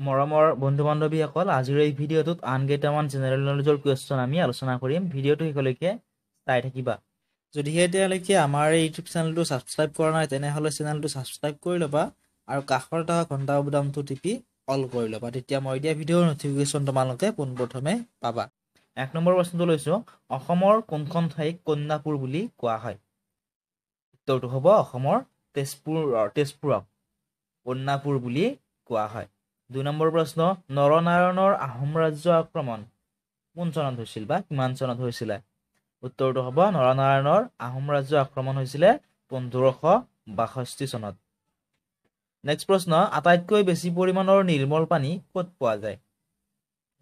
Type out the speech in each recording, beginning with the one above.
মৰমৰ বন্ধু বান্ধৱীসকল আজিৰ এই ভিডিঅ'টোত আন কেইটামান জেনেৰেল নলেজৰ কুৱেশ্যন আমি আলোচনা কৰিম। ভিডিঅ'টো শেষলৈকে চাই থাকিবা। যদিহে এতিয়ালৈকে আমাৰ এই ইউটিউব চেনেলটো ছাবস্ক্ৰাইব কৰা নাই তেনেহ'লে চেনেলটো ছাবস্ক্ৰাইব কৰি ল'বা আৰু কাষৰ থকা ঘণ্টা বুটামটো টিপি অল কৰি ল'বা। তেতিয়া মই দিয়া ভিডিঅ'ৰ নটিফিকেশ্যন তোমালোকে পোনপ্ৰথমে পাবা। এক নম্বৰ প্ৰশ্নটো লৈছোঁ অসমৰ কোনখন ঠাইক কন্যাপুৰ বুলি কোৱা হয়? উত্তৰটো হ'ব অসমৰ তেজপুৰ তেজপুৰক। কন্যাপুৰ বুলি কোৱা হয়। দুই নম্বৰ প্ৰশ্ন নৰনাৰায়ণৰ আহোম ৰাজ্য আক্ৰমণ কোন চনত হৈছিল বা কিমান চনত হৈছিলে? উত্তৰটো হ'ব নৰনাৰায়ণৰ আহোম ৰাজ্য আক্ৰমণ হৈছিলে পোন্ধৰশ বাষষ্ঠি চনত। নেক্সট প্ৰশ্ন আটাইতকৈ বেছি পৰিমাণৰ নিৰ্মল পানী ক'ত পোৱা যায়?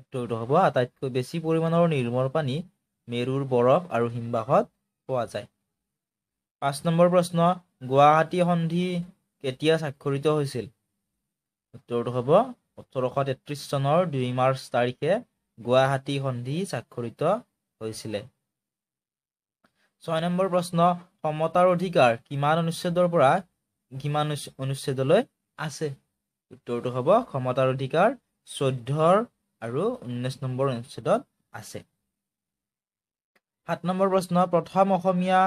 উত্তৰটো হ'ব আটাইতকৈ বেছি পৰিমাণৰ নিৰ্মল পানী মেৰুৰ বৰফ আৰু হিমবাহত পোৱা যায়। পাঁচ নম্বৰ প্ৰশ্ন গুৱাহাটী সন্ধি কেতিয়া স্বাক্ষৰিত হৈছিল? উত্তৰটো হ'ব ওঠৰশ তেত্ৰিছ চনৰ দুই মাৰ্চ তাৰিখে গুৱাহাটী সন্ধি স্বাক্ষৰিত হৈছিলে। ছয় নম্বৰ প্ৰশ্ন সমতাৰ অধিকাৰ কিমান অনুচ্ছেদৰ পৰা কিমান অনুচ্ছেদলৈ আছে? উত্তৰটো হ'ব ক্ষমতাৰ অধিকাৰ চৈধ্যৰ আৰু ঊনৈছ নম্বৰ অনুচ্ছেদত আছে। সাত নম্বৰ প্ৰশ্ন প্ৰথম অসমীয়া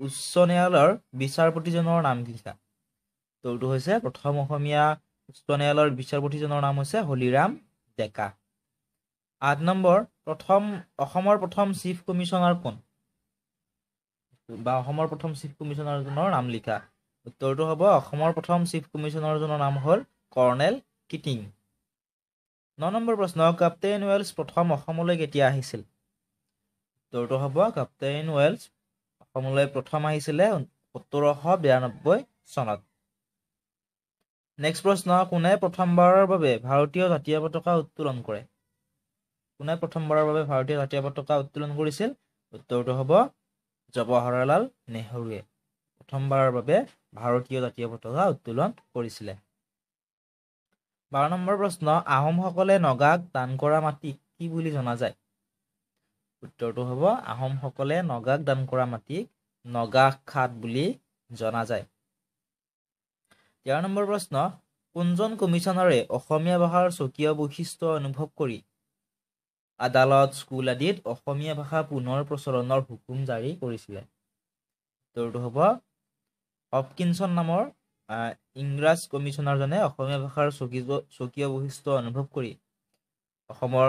উচ্চ ন্যায়ালয়ৰ বিচাৰপতিজনৰ নাম লিখা? উত্তৰটো হৈছে প্ৰথম অসমীয়া উচ্চ ন্যায়ালয়ৰ বিচাৰপতিজনৰ নাম হৈছে হলিৰাম ডেকা। আঠ নম্বৰ প্ৰথম অসমৰ প্ৰথম চিফ কমিশ্যনাৰ কোন? বা অসমৰ প্ৰথম চিফ কমিশ্যনাৰজনৰ নাম লিখা। উত্তৰটো হ'ব অসমৰ প্ৰথম চিফ কমিশ্যনাৰজনৰ নাম হ'ল কৰ্ণেল কিটিং। ন নম্বৰ প্ৰশ্ন কেপ্টেইন ৱেলছ প্ৰথম অসমলৈ কেতিয়া আহিছিল? উত্তৰটো হ'ব কেপ্টেইন ৱেলছ অসমলৈ প্ৰথম আহিছিলে সোতৰশ বিৰানব্বৈ চনত। নেক্সট প্ৰশ্ন কোনে প্ৰথমবাৰৰ বাবে ভাৰতীয় জাতীয় পতাকা উত্তোলন কৰে? কোনে প্ৰথমবাৰৰ বাবে ভাৰতীয় জাতীয় পতাকা উত্তোলন কৰিছিল? উত্তৰটো হ'ব জৱাহৰলাল নেহৰুৱে। প্ৰথমবাৰৰ বাবে ভাৰতীয় জাতীয় পতাকা উত্তোলন কৰিছিলে। বাৰ নম্বৰ প্ৰশ্ন আহোমসকলে নগাক দান কৰা মাটিক কি বুলি জনা যায়? উত্তৰটো হ'ব আহোমসকলে নগাক দান কৰা মাটিক নগা খাট বুলি জনা যায়। তেৰ নম্বৰ প্ৰশ্ন কোনজন কমিশ্যনাৰে অসমীয়া ভাষাৰ স্বকীয় বৈশিষ্ট্য অনুভৱ কৰি? আদালত স্কুল আদিত অসমীয়া ভাষা পুনৰ প্ৰচলনৰ হুকুম জাৰি কৰিছিলে। উত্তৰটো হ'ব হপকিনছন নামৰ ইংৰাজ কমিশ্যনাৰজনে অসমীয়া ভাষাৰ স্বকীয় স্বকীয় বৈশিষ্ট্য অনুভৱ কৰি অসমৰ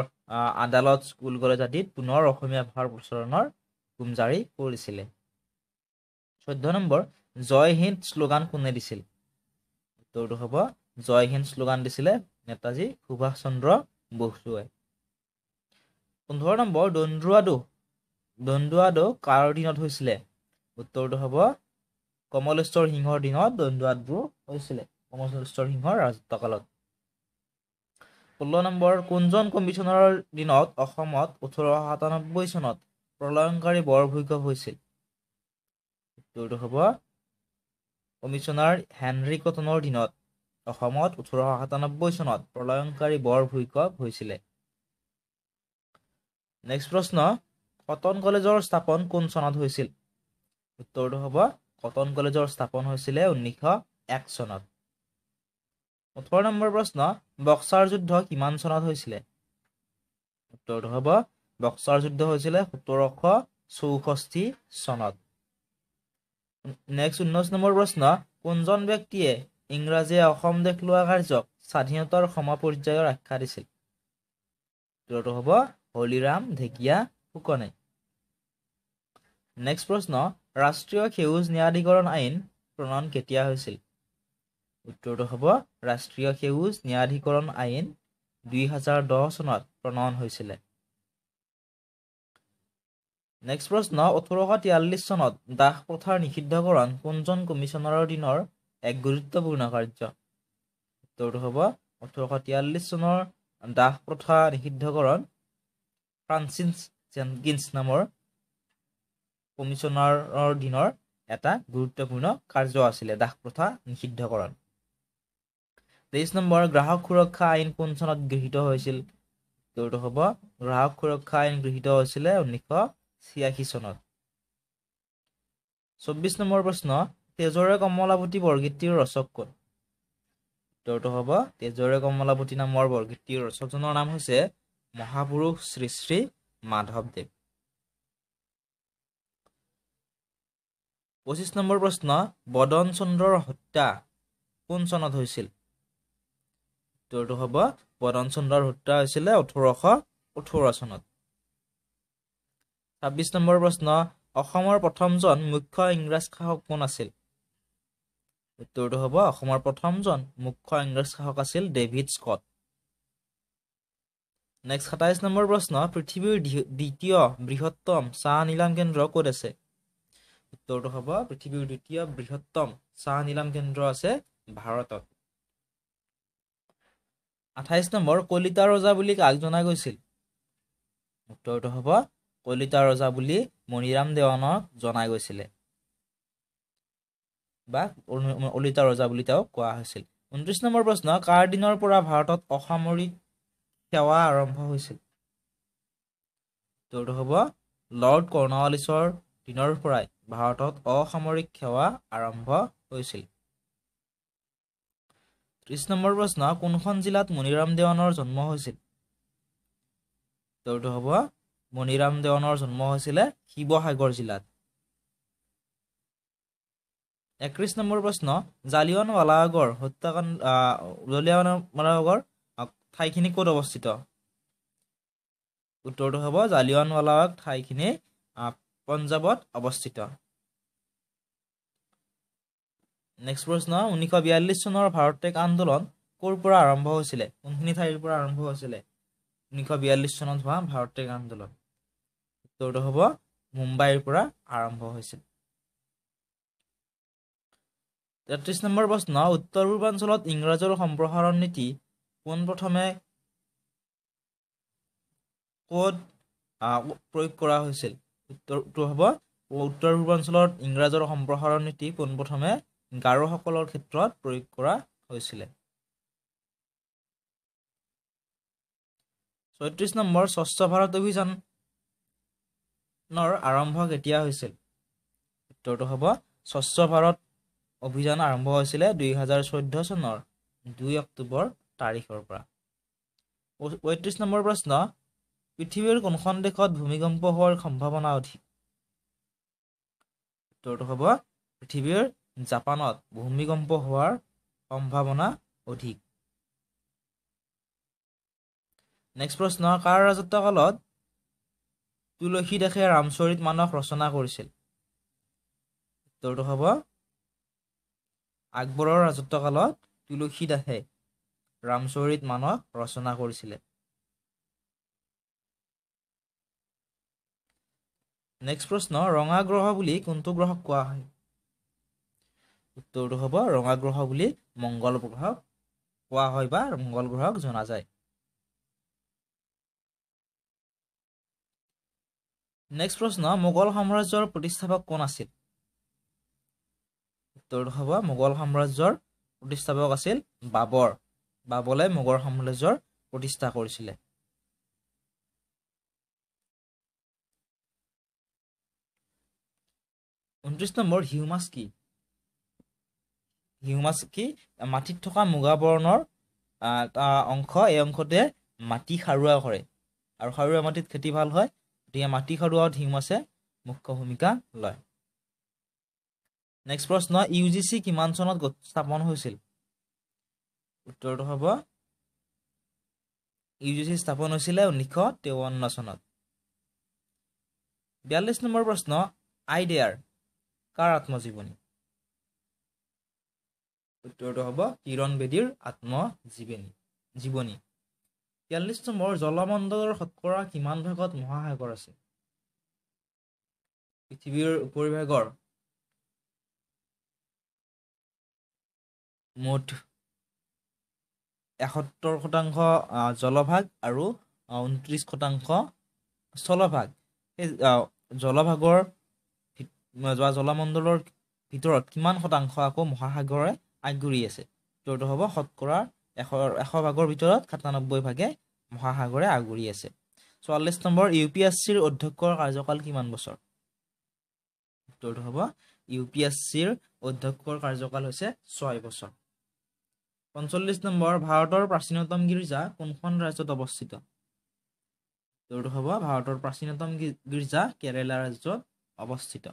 আদালত স্কুল কলেজ আদিত পুনৰ অসমীয়া ভাষাৰ প্ৰচলনৰ হুকুম জাৰি কৰিছিলে। চৈধ্য নম্বৰ জয় হিন্দ শ্লোগান কোনে দিছিল? উত্তৰটো হ'ব জয় হিন্দ শ্লোগান দিছিলে নেতাজী সুভাষ চন্দ্ৰ বসুৱে। পোন্ধৰ নম্বৰ দণ্ডুৱা দোষ দণ্ডুৱা দোষ কাৰ দিনত হৈছিলে? উত্তৰটো হ'ব কমলেশ্বৰ সিংহৰ দিনত দণ্ডুৱাদবোৰ হৈছিলে কমলেশ্বৰ সিংহৰ ৰাজত্বকালত। ষোল্ল নম্বৰ কোনজন কমিশ্যনাৰৰ দিনত অসমত ওঠৰশ সাতানব্বৈ চনত প্ৰলয়ংকাৰী বৰ হৈছিল। উত্তৰটো হ'ব কমিশ্যনাৰ হেনৰি কটনৰ দিনত অসমত ওঠৰশ সাতানব্বৈ চনত প্ৰলয়ংকাৰী বৰ ভূঁইকঁপ হৈছিলে। নেক্সট প্ৰশ্ন কটন কলেজৰ স্থাপন কোন চনত হৈছিল? উত্তৰটো হ'ব কটন কলেজৰ স্থাপন হৈছিলে ঊনৈছশ এক চনত। ওঠৰ নম্বৰ প্ৰশ্ন বক্সাৰ যুদ্ধ কিমান চনত হৈছিলে? উত্তৰটো হ'ব বক্সাৰ যুদ্ধ হৈছিলে সোতৰশ চৌষষ্ঠি চনত। নেক্সট ঊনৈছ নম্বৰ প্ৰশ্ন কোনজন ব্যক্তিয়ে ইংৰাজীয়ে অসম দেশ লোৱা কাৰ্যক স্বাধীনতাৰ সমপৰ্যায়ৰ আখ্যা দিছিল? উত্তৰটো হ'ব হলিৰাম ঢেকীয়া ফুকনে। নেক্সট প্ৰশ্ন ৰাষ্ট্ৰীয় সেউজ ন্যায়াধিকৰণ আইন প্ৰণয়ন কেতিয়া হৈছিল? উত্তৰটো হ'ব ৰাষ্ট্ৰীয় সেউজ ন্যায়াধিকৰণ আইন দুই হাজাৰ দহ চনত প্ৰণয়ন হৈছিলে। নেক্সট প্ৰশ্ন ওঠৰশ তিয়াল্লিছ চনত দাস প্ৰথাৰ নিষিদ্ধকৰণ কোনজন কমিশ্যনাৰৰ দিনৰ এক গুৰুত্বপূৰ্ণ কাৰ্য। উত্তৰটো হ'ব ওঠৰশ তিয়াল্লিছ চনৰ দাস প্ৰথা নিষিদ্ধকৰণ ফ্ৰান্সিছ জেনকিন্স নামৰ কমিশ্যনাৰৰ দিনৰ এটা গুৰুত্বপূৰ্ণ কাৰ্য আছিলে দাস প্ৰথা নিষিদ্ধকৰণ। তেইছ নম্বৰ গ্ৰাহক সুৰক্ষা আইন কোন চনত গৃহীত হৈছিল? উত্তৰটো হ'ব গ্ৰাহক সুৰক্ষা আইন গৃহীত হৈছিলে ঊনৈছশ ছিয়াশী চনত। চৌব্বিছ নম্বৰ প্ৰশ্ন তেজৰে কমলাৱতী বৰগীতটিৰ ৰচক কোন উত্তৰটো হ'ব তেজৰে কমলাপতি নামৰ বৰগীতটিৰ ৰচকজনৰ নাম হৈছে মহাপুৰুষ শ্ৰী শ্ৰী মাধৱদেৱ পঁচিছ নম্বৰ প্ৰশ্ন বদন চন্দ্ৰৰ হত্যা কোন চনত হৈছিল? উত্তৰটো হ'ব বদন চন্দ্ৰৰ হত্যা হৈছিলে ওঠৰশ ওঠৰ চনত। ছাব্বিছ নম্বৰ প্ৰশ্ন অসমৰ প্ৰথমজন মুখ্য ইংৰাজ শাসক কোন আছিল? উত্তৰটো হ'ব অসমৰ প্ৰথমজন মুখ্য ইংৰাজ শাসক আছিল ডেভিড স্কট। নেক্সট সাতাইছ নম্বৰ প্ৰশ্ন পৃথিৱীৰ দ্বিতীয় বৃহত্তম চাহ নিলাম কেন্দ্ৰ ক'ত আছে? উত্তৰটো হ'ব পৃথিৱীৰ দ্বিতীয় বৃহত্তম চাহ নিলাম কেন্দ্ৰ আছে ভাৰতত। আঠাইছ নম্বৰ কলিতা ৰজা বুলি কাক জনা গৈছিল? উত্তৰটো হ'ব কলিতা ৰজা বুলি মণিৰাম দেৱানক জনাই গৈছিলে। বা কলিতা ৰজা বুলি তেওঁক কোৱা হৈছিল। ঊনত্ৰিছ নম্বৰ প্ৰশ্ন কাৰ দিনৰ পৰা ভাৰতত অসামৰিক সেৱা আৰম্ভ হৈছিল? উত্তৰটো হ'ব লৰ্ড কৰ্ণৱালিছৰ দিনৰ পৰাই ভাৰতত অসামৰিক সেৱা আৰম্ভ হৈছিল। ত্ৰিছ নম্বৰ প্ৰশ্ন কোনখন জিলাত মণিৰাম দেৱানৰ জন্ম হৈছিল? উত্তৰটো হ'ব মণিৰাম দেৱানৰ জন্ম হৈছিলে শিৱসাগৰ জিলাত। একত্ৰিছ নম্বৰ প্ৰশ্ন জালিয়নৱালাবাগৰ হত্যাকাণ্ড জালিয়নৱালাবাগৰ ঠাইখিনি ক'ত অৱস্থিত? উত্তৰটো হ'ব জালিয়নৱালাবাগ ঠাইখিনি পঞ্জাৱত অৱস্থিত। নেক্সট প্ৰশ্ন ঊনৈছশ বিয়াল্লিছ চনৰ ভাৰত ত্যাগ আন্দোলন ক'ৰ পৰা আৰম্ভ হৈছিলে? কোনখিনি ঠাইৰ পৰা আৰম্ভ হৈছিলে? ঊনৈছশ বিয়াল্লিছ চনত হোৱা ভাৰত ত্যাগ আন্দোলন উত্তৰটো হ'ব মুম্বাইৰ পৰা আৰম্ভ হৈছিল তেত্ৰিছ নম্বৰ প্ৰশ্ন উত্তৰ পূৰ্বাঞ্চলত ইংৰাজৰ সম্প্ৰসাৰণ নীতি পোনপ্ৰথমে ক'ত প্ৰয়োগ কৰা হৈছিল? উত্তৰটো হ'ব উত্তৰ পূৰ্বাঞ্চলত ইংৰাজৰ সম্প্ৰসাৰণ নীতি পোনপ্ৰথমে গাৰোসকলৰ ক্ষেত্ৰত প্ৰয়োগ কৰা হৈছিলে। ছয়ত্ৰিছ নম্বৰ স্বচ্ছ ভাৰত অভিযানৰ আৰম্ভ কেতিয়া হৈছিল? উত্তৰটো হ'ব স্বচ্ছ ভাৰত অভিযান আৰম্ভ হৈছিলে দুই হাজাৰ চৈধ্য চনৰ দুই অক্টোবৰ তাৰিখৰ পৰা। পঁয়ত্ৰিছ নম্বৰ প্ৰশ্ন পৃথিৱীৰ কোনখন দেশত ভূমিকম্প হোৱাৰ সম্ভাৱনা অধিক? উত্তৰটো হ'ব পৃথিৱীৰ জাপানত ভূমিকম্প হোৱাৰ সম্ভাৱনা অধিক। নেক্সট প্ৰশ্ন কাৰ ৰাজত্ব কালত তুলসী দাসে ৰামচৰিত মানস ৰচনা কৰিছিল? উত্তৰটো হ'ব আকবৰৰ ৰাজত্ব কালত তুলসী দাসে ৰামচৰিত মানস ৰচনা কৰিছিলে। নেক্সট প্ৰশ্ন ৰঙা গ্ৰহ বুলি কোনটো গ্ৰহক কোৱা হয়? উত্তৰটো হ'ব ৰঙা গ্ৰহ বুলি মংগল গ্ৰহক কোৱা হয় বা মংগল গ্ৰহক জনা যায়। নেক্সট প্ৰশ্ন মোগল সাম্ৰাজ্যৰ প্ৰতিষ্ঠাপক কোন আছিল? উত্তৰটো হ'ব মোগল সাম্ৰাজ্যৰ প্ৰতিষ্ঠাপক আছিল বাবৰ। বাবলে মোগল সাম্ৰাজ্যৰ প্ৰতিষ্ঠা কৰিছিলে। ঊনত্ৰিছ নম্বৰ হিউমাছ কি? হিউমাছ কি? মাটিত থকা মুগা বৰণৰ অংশ এই অংশতে মাটি সাৰুৱা কৰে। আৰু সাৰুৱা মাটিত খেতি ভাল হয়। গতিকে মাটি সাৰুৱাত হিউমাছে মুখ্য ভূমিকা লয়। নেক্সট প্ৰশ্ন ইউ জি চি কিমান চনত স্থাপন হৈছিল? উত্তৰটো হ'ব ইউ জি চি স্থাপন হৈছিলে ঊনৈছশ তেৱন্ন চনত। বিয়াল্লিছ নম্বৰ প্ৰশ্ন আইডিয়াৰ কাৰ আত্মজীৱনী? উত্তৰটো হ'ব কিৰণ বেদীৰ আত্মজীৱনী জীৱনী। তিয়াল্লিছ নম্বৰ জলমণ্ডলৰ শতকৰা কিমান ভাগত মহাসাগৰ আছে পৃথিৱীৰ উপৰিভাগৰ মুঠ এসত্তৰ শতাংশ জলভাগ আৰু ঊনত্ৰিছ শতাংশ স্থলভাগ। সেই জলভাগৰ যোৱা জলমণ্ডলৰ ভিতৰত কিমান শতাংশ আকৌ মহাসাগৰে আগুৰি আছে? উত্তৰটো হ'ব শতকৰা এশ এশ ভাগৰ ভিতৰত সাতানব্বৈ ভাগে মহাসাগৰে আগুৰি আছে। চৌৱাল্লিছ নম্বৰ ইউ পি এছ চিৰ অধ্যক্ষৰ কাৰ্যকাল কিমান বছৰ? উত্তৰটো হ'ব ইউ পি এছ চিৰ অধ্যক্ষৰ কাৰ্যকাল হৈছে ছয় বছৰ। পঞ্চল্লিছ নম্বৰ ভাৰতৰ প্ৰাচীনতম গীৰ্জা কোনখন ৰাজ্যত অৱস্থিত? উত্তৰটো হ'ব ভাৰতৰ প্ৰাচীনতম গীৰ্জা কেৰেলা ৰাজ্যত অৱস্থিত।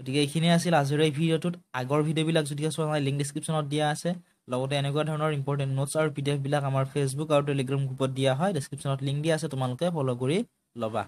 গতিকে এইখিনিয়ে আছিল আজিৰ এই ভিডিঅ'টোত। আগৰ ভিডিঅ'বিলাক যদি চোৱা নাই লিংক ডিছক্ৰিপশ্যনত দিয়া আছে। লগতে এনেকুৱা ধৰণৰ ইম্পৰ্টেণ্ট নোটছ আৰু পি ডি এফবিলাক আমাৰ ফেচবুক আৰু টেলিগ্ৰাম গ্ৰুপত দিয়া হয়। ডিছক্ৰিপশ্যনত লিংক দিয়া আছে তোমালোকে ফ'ল' কৰি ল'বা।